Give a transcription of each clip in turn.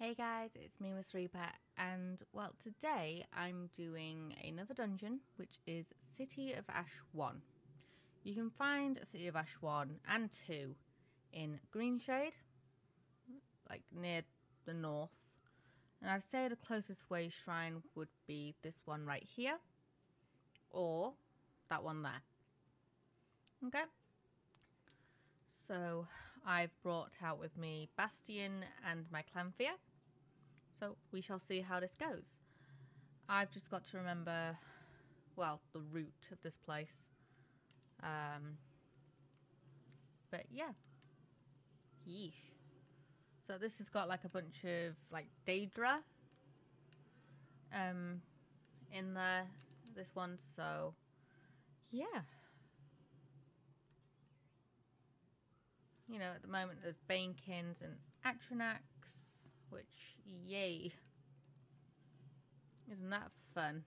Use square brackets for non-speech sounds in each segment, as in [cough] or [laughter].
Hey guys, it's me, Miss Reaper, and well, today I'm doing another dungeon, which is City of Ash 1. You can find City of Ash 1 and 2 in Greenshade, like near the north. And I'd say the closest way shrine would be this one right here, or that one there. Okay? So I've brought out with me Bastian and my Clannfear. So we shall see how this goes. I've just got to remember, well, the route of this place. Um, but yeah. Yeesh. So this has got like a bunch of like Daedra um, in there, this one, so yeah. You know, at the moment there's Banekins and Atronachs, which, yay. Isn't that fun?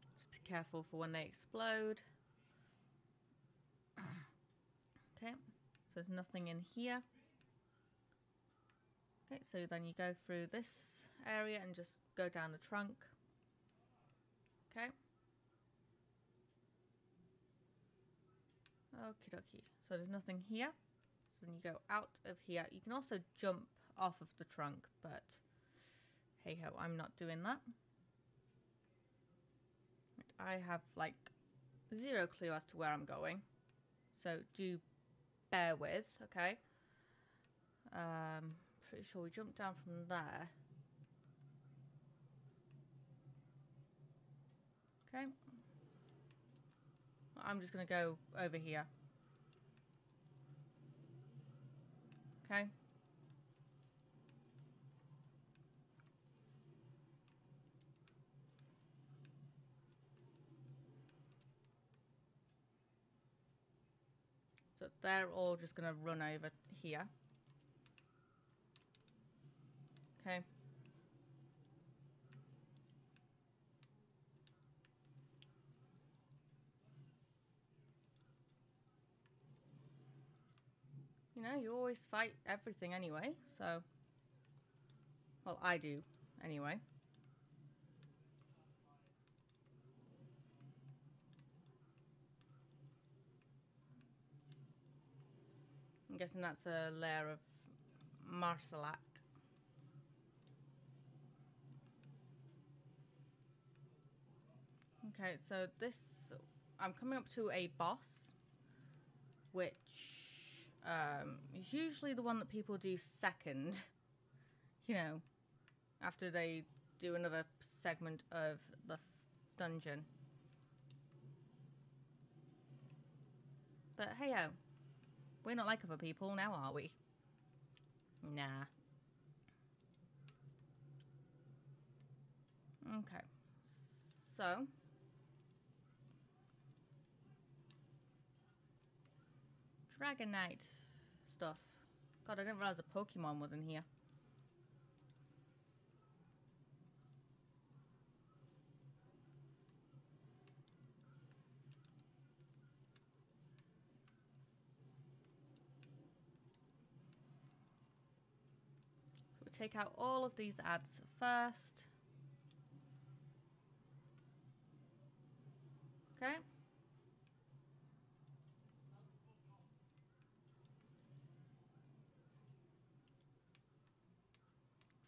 Just be careful for when they explode. Okay, so there's nothing in here. Okay, so then you go through this area and just go down the trunk. Okay. Okie dokie. So there's nothing here. So then you go out of here. You can also jump off of the trunk, but hey ho, I'm not doing that. I have like zero clue as to where I'm going. So do bear with, okay? Um, pretty sure we jumped down from there. Okay. I'm just going to go over here. Okay. So they're all just going to run over here. Okay. Know, you always fight everything anyway, so... Well, I do, anyway. I'm guessing that's a Lair of Maarselok. Okay, so this... I'm coming up to a boss, which um, usually the one that people do second. You know, after they do another segment of the dungeon. But hey we're not like other people now, are we? Nah. Okay. So. Dragonite stuff. God, I didn't realize a Pokemon was in here. We'll take out all of these ads first. Okay.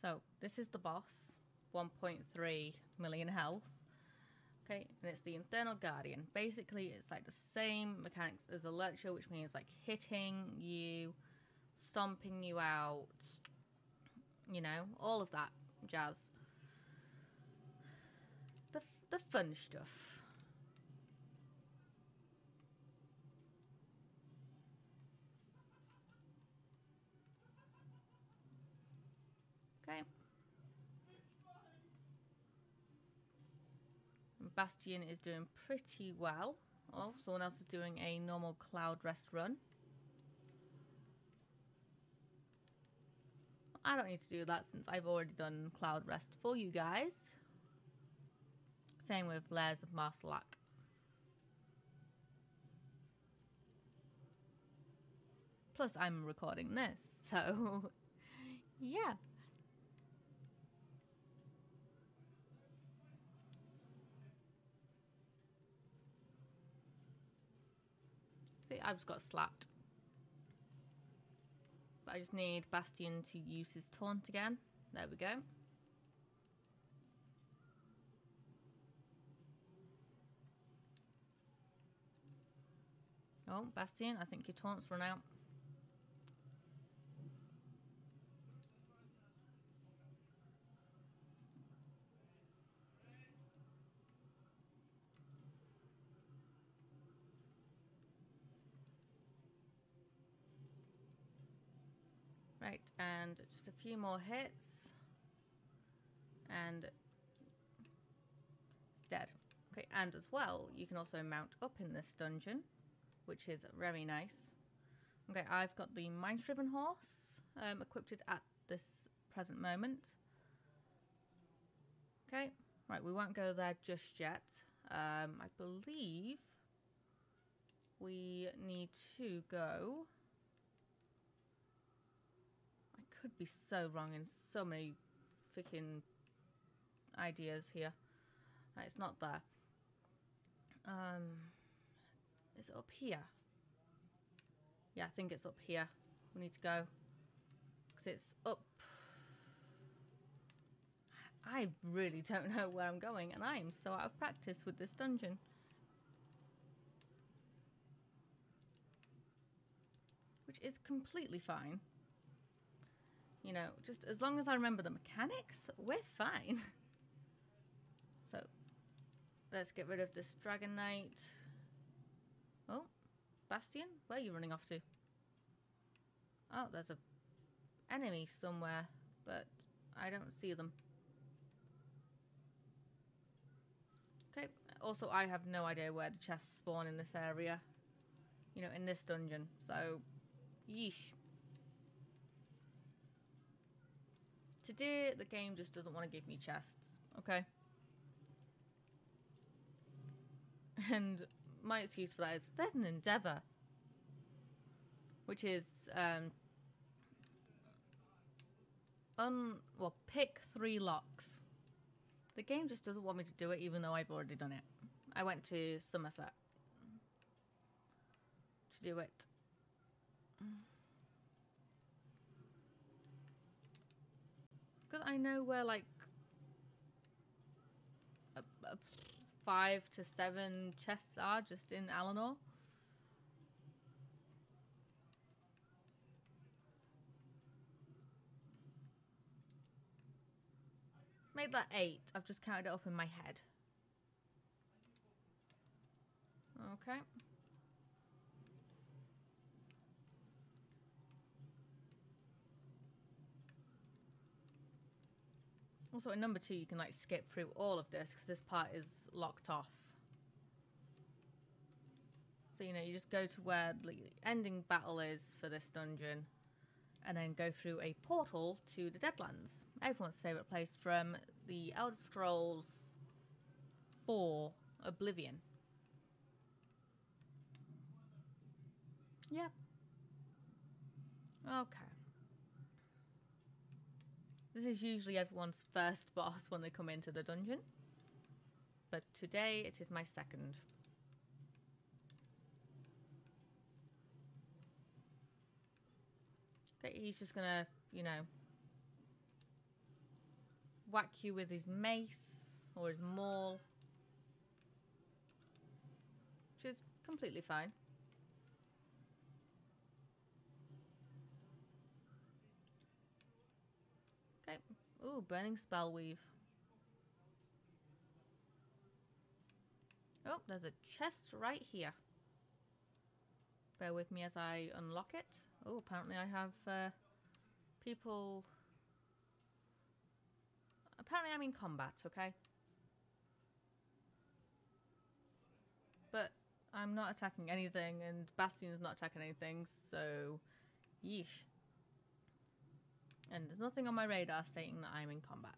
So this is the boss, 1.3 million health. Okay, and it's the Infernal Guardian. Basically, it's like the same mechanics as Lurcher, which means like hitting you, stomping you out, you know, all of that jazz. The, the fun stuff. Okay. Bastian is doing pretty well. Oh, someone else is doing a normal Cloudrest run. I don't need to do that since I've already done Cloudrest for you guys. Same with Lairs of Maarselok. Plus, I'm recording this, [laughs] so yeah. I've just got slapped. But I just need Bastian to use his taunt again. There we go. Oh, Bastian, I think your taunt's run out. Right, and just a few more hits. And it's dead. Okay, and as well, you can also mount up in this dungeon, which is very nice. Okay, I've got the Mind-Shriven Horse um, equipped at this present moment. Okay, right, we won't go there just yet. Um, I believe we need to go could be so wrong in so many freaking ideas here. It's not there. Um, is it up here? Yeah, I think it's up here. We need to go. Because it's up. I really don't [laughs] know where I'm going, and I am so out of practice with this dungeon. Which is completely fine. You know, just as long as I remember the mechanics, we're fine. [laughs] so, let's get rid of this Dragon Knight. Oh, Bastian? Where are you running off to? Oh, there's a enemy somewhere, but I don't see them. Okay, also I have no idea where the chests spawn in this area. You know, in this dungeon, so yeesh. Today, the game just doesn't want to give me chests, okay? And my excuse for that is there's an endeavour, which is um, un well pick three locks. The game just doesn't want me to do it, even though I've already done it. I went to Summerset to do it. I know where like a, a five to seven chests are just in Alinor. Made that eight. I've just counted it up in my head. Okay. Also, in number two, you can like skip through all of this because this part is locked off. So, you know, you just go to where the ending battle is for this dungeon and then go through a portal to the Deadlands. Everyone's favourite place from the Elder Scrolls 4 Oblivion. Yep. Okay. This is usually everyone's first boss when they come into the dungeon. But today it is my second. Okay, he's just gonna, you know, whack you with his mace or his maul. Which is completely fine. Ooh, Burning Spell Weave. Oh, there's a chest right here. Bear with me as I unlock it. Oh, apparently I have uh, people... Apparently I'm in combat, okay? But I'm not attacking anything and Bastian's not attacking anything, so... Yeesh. And there's nothing on my radar stating that I'm in combat.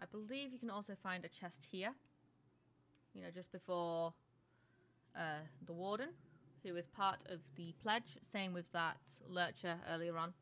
I believe you can also find a chest here. You know, just before uh, the warden, who is part of the pledge. Same with that lurcher earlier on.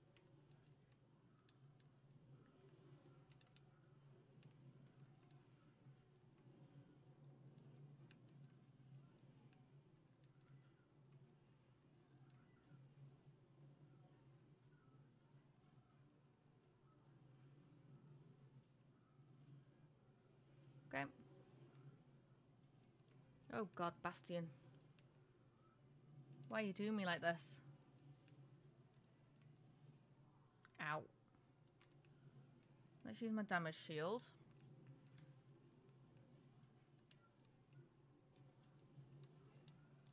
Okay. Oh god, Bastian. Why are you doing me like this? Ow. Let's use my damage shield.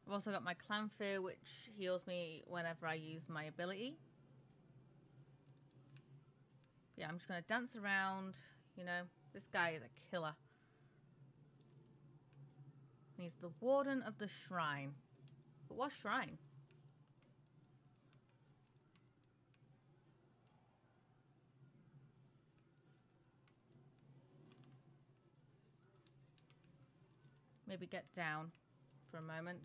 I've also got my Clannfear, which heals me whenever I use my ability. Yeah, I'm just going to dance around. You know, this guy is a killer. He's the Warden of the Shrine. But what shrine? Maybe get down for a moment.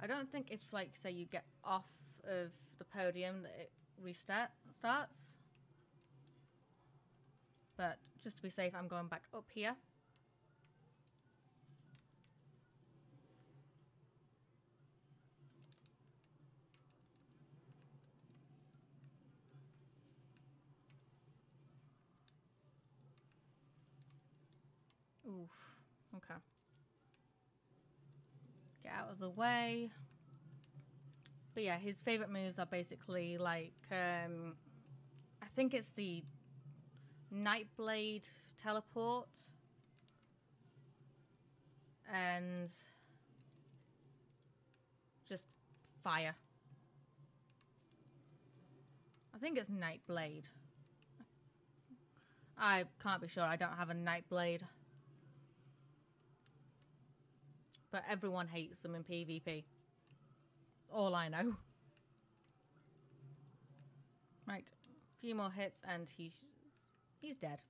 I don't think if, like, say you get off of the podium that it restart starts. But just to be safe, I'm going back up here. Oof. Okay. Get out of the way. But yeah, his favorite moves are basically like um I think it's the Nightblade teleport and just fire. I think it's Nightblade. I can't be sure. I don't have a Nightblade. But everyone hates them in PvP. That's all I know. Right. A few more hits and he's, he's dead.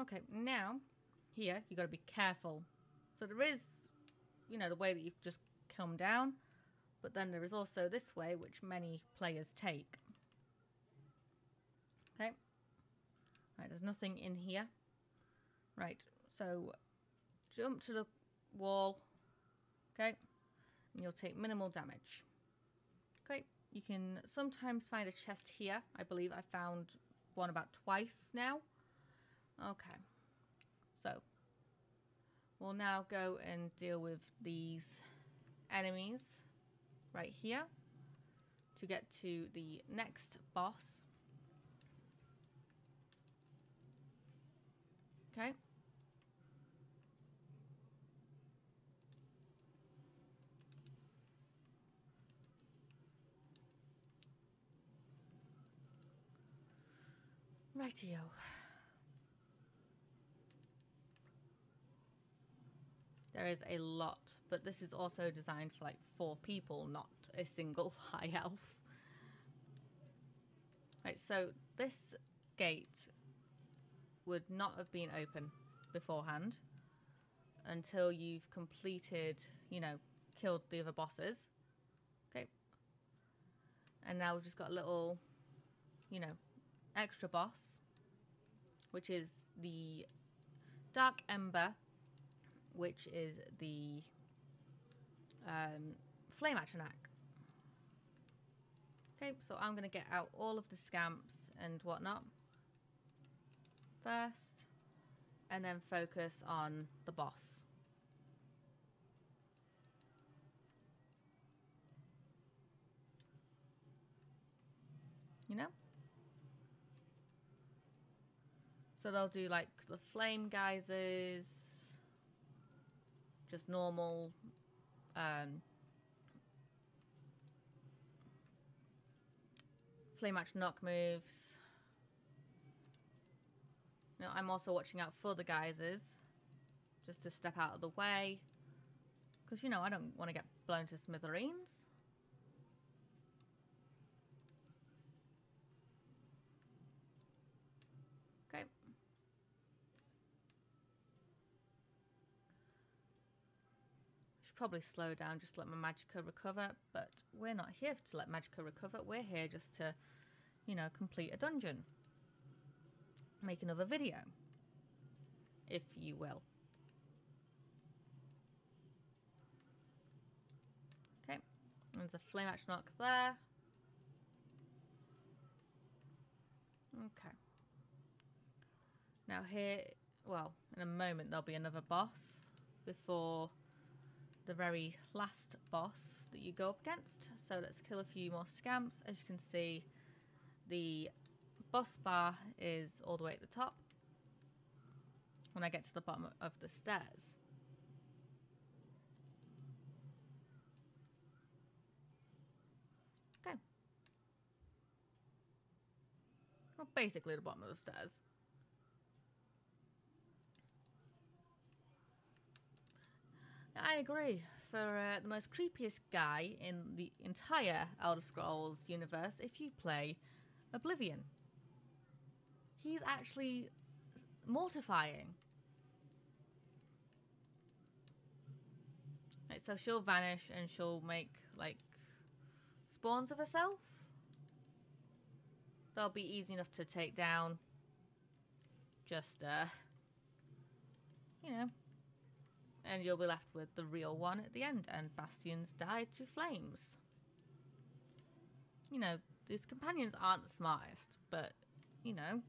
Okay, now, here, you got to be careful. So there is, you know, the way that you just come down. But then there is also this way, which many players take. Okay. Right, there's nothing in here. Right, so jump to the wall Okay, and you'll take minimal damage. Okay, you can sometimes find a chest here. I believe I found one about twice now. Okay, so we'll now go and deal with these enemies right here to get to the next boss. Okay. Rightio. There is a lot, but this is also designed for like four people, not a single [laughs] high elf. Right, so this gate would not have been open beforehand until you've completed, you know, killed the other bosses. Okay. And now we've just got a little, you know, extra boss, which is the Dark Ember, which is the um, Flame Atronach. Okay, so I'm going to get out all of the scamps and whatnot first, and then focus on the boss. You know? So they'll do like the flame geysers, just normal um, flame Atronach moves. Now I'm also watching out for the geysers, just to step out of the way, because you know I don't want to get blown to smithereens. Probably slow down just let my Magicka recover, but we're not here to let Magicka recover. We're here just to, you know, complete a dungeon. Make another video, if you will. Okay, there's a flame Atronach there. Okay. Now here, well, in a moment there'll be another boss before the very last boss that you go up against. So let's kill a few more scamps. As you can see, the boss bar is all the way at the top when I get to the bottom of the stairs. Okay. Well, basically the bottom of the stairs. I agree. For uh, the most creepiest guy in the entire Elder Scrolls universe, if you play Oblivion, he's actually mortifying. Right, so she'll vanish and she'll make like spawns of herself. They'll be easy enough to take down. Just, uh, you know, and you'll be left with the real one at the end, and Bastian's died to flames. You know, these companions aren't the smartest, but, you know,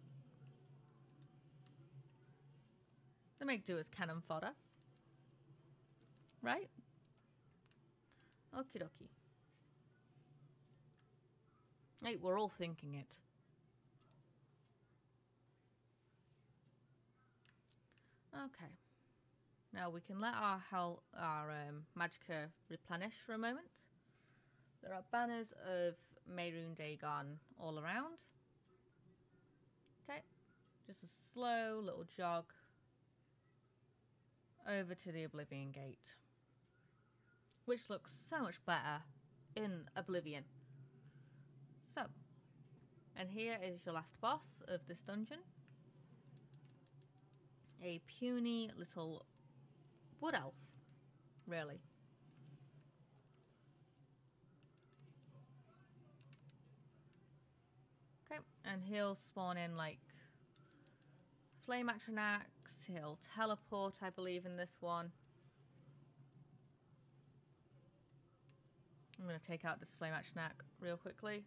they make do as cannon fodder. Right? Okie dokie. Hey, we're all thinking it. Okay. Now we can let our hel our um, Magicka replenish for a moment. There are banners of Mehrunes Dagon all around. Okay, just a slow little jog over to the Oblivion Gate, which looks so much better in Oblivion. So, and here is your last boss of this dungeon. A puny little wood elf, really. Okay, and he'll spawn in like flame Atronach, he'll teleport, I believe, in this one. I'm going to take out this flame Atronach real quickly.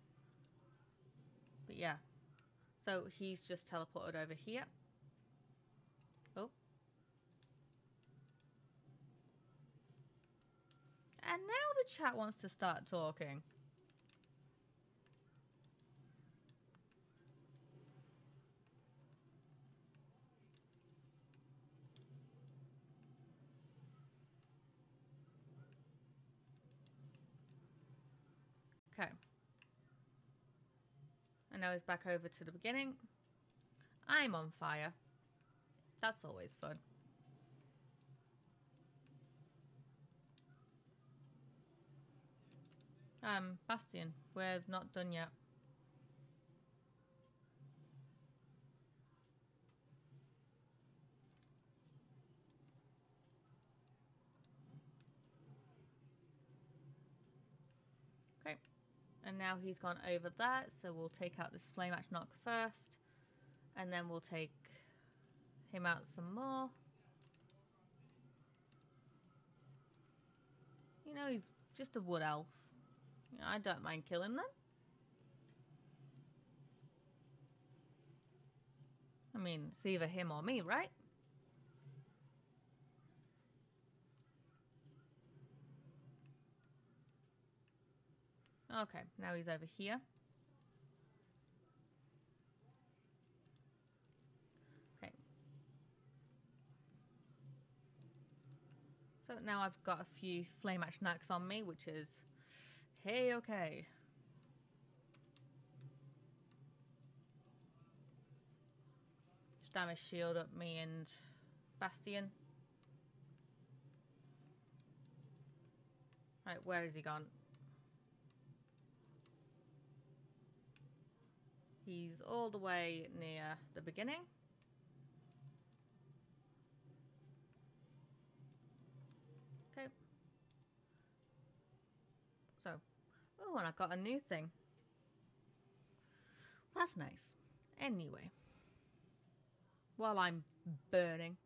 But yeah, so he's just teleported over here. And now the chat wants to start talking. Okay. And now it's back over to the beginning. I'm on fire. That's always fun. Um, Bastian, we're not done yet. Okay, and now he's gone over that, so we'll take out this Flame Atronach first, and then we'll take him out some more. You know, he's just a wood elf. I don't mind killing them. I mean, it's either him or me, right? Okay, now he's over here. Okay. So now I've got a few flame Atronachs on me, which is Hey, okay. Just damage shield up me and Bastian. Right, where has he gone? He's all the way near the beginning. Okay. Oh, and I've got a new thing. That's nice. Anyway, while I'm burning,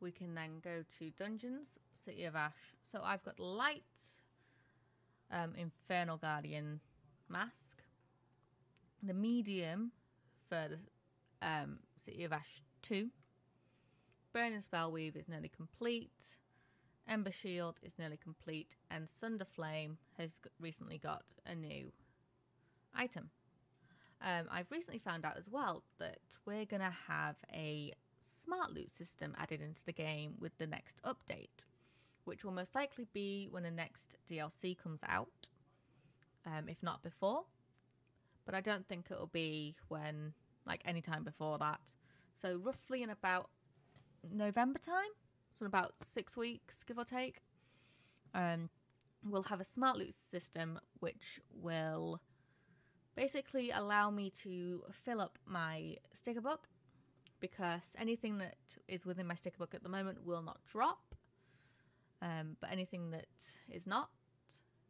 we can then go to Dungeons, City of Ash. So I've got Light, um, Infernal Guardian Mask, the medium for the um, City of Ash 2. Burning Spell Weave is nearly complete. Ember Shield is nearly complete. And Sunder Flame has recently got a new item. Um, I've recently found out as well that we're going to have a smart loot system added into the game with the next update, which will most likely be when the next DLC comes out, um, if not before but I don't think it'll be when like any time before that. So roughly in about November time, so in about six weeks, give or take, um, we'll have a smart loot system which will basically allow me to fill up my sticker book because anything that is within my sticker book at the moment will not drop. Um, but anything that is not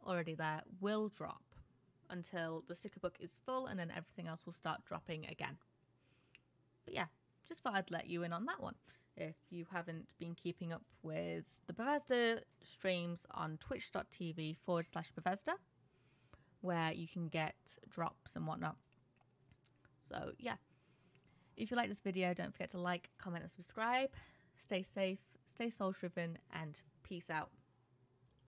already there will drop until the sticker book is full and then everything else will start dropping again. But yeah, just thought I'd let you in on that one. If you haven't been keeping up with the Bethesda streams on twitch.tv forward slash Bethesda, where you can get drops and whatnot. So yeah, if you like this video, don't forget to like, comment, and subscribe. Stay safe, stay soul shriven, and peace out.